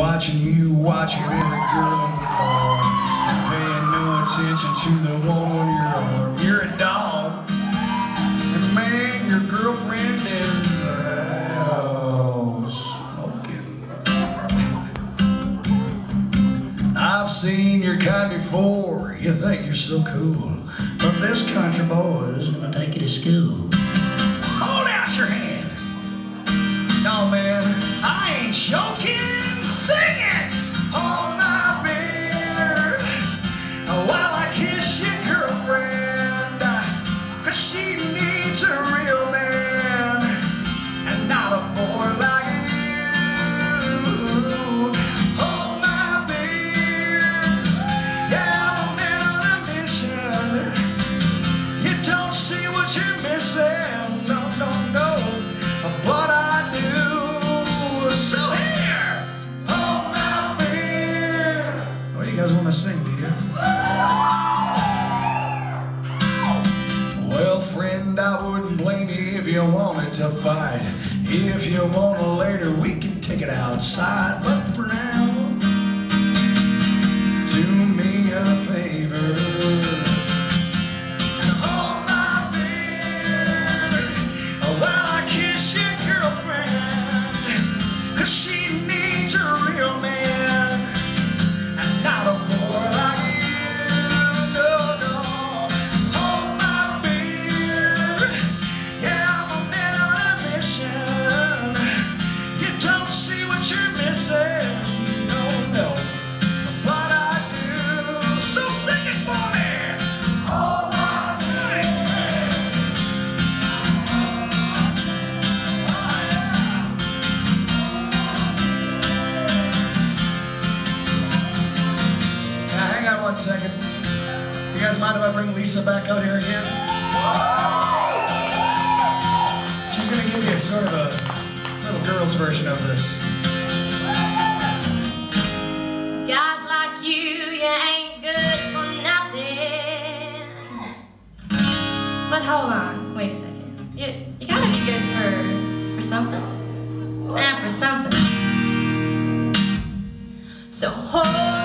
watching you, watching every girl in the bar. Paying no attention to the one on your arm. You're a dog. And man, your girlfriend is uh, smoking. I've seen your kind before. You think you're so cool. But this country boy is gonna take you to school. Hold out your hand. No, man, I ain't joking. You wanted to fight. If you want to later, we can take it outside. But guys mind if I bring Lisa back out here again? She's gonna give you a sort of a little girl's version of this. Guys like you, you ain't good for nothing. But hold on, wait a second. You, you gotta be good for for something. Eh, for something. So hold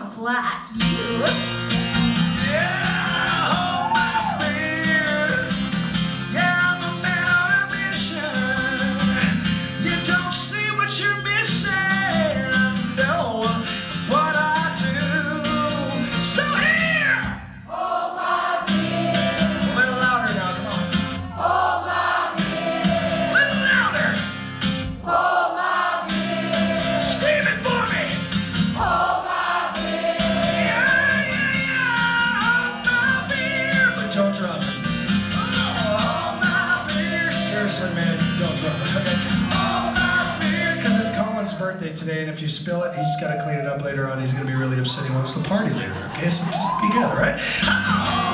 chump like you. Yeah, don't drop it. Seriously, man, don't drop it. Okay. Beer. Because it's Colin's birthday today, and if you spill it, he's got to clean it up later on. He's going to be really upset. He wants to party later, okay? So just be good, all right? Hold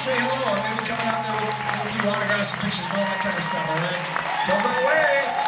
say hello. I'm going to be coming out there. We'll, we'll do autographs and pictures and all that kind of stuff, all right? Don't go away.